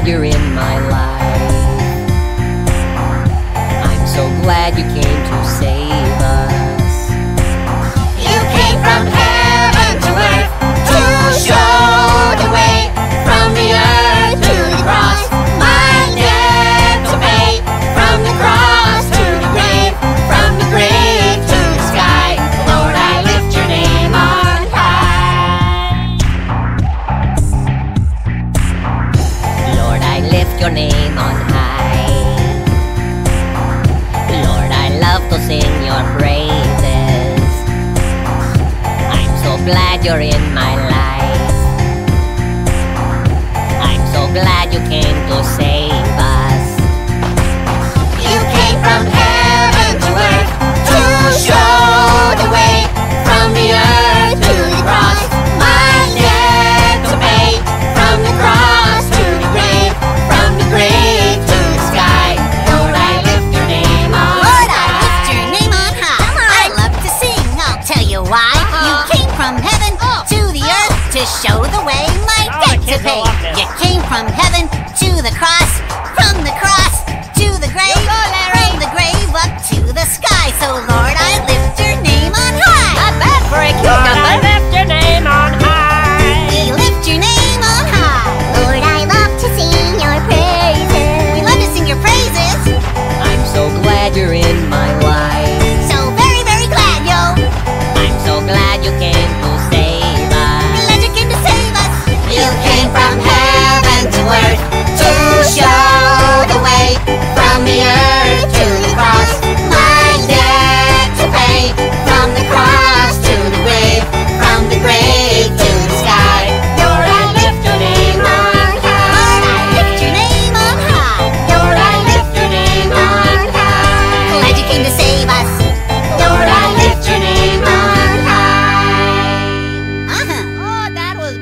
glad you're in my life. I'm so glad you came to say your name on high. Lord, I love to sing your praises. I'm so glad you're in my life. From heaven to the cross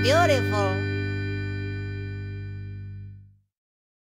beautiful.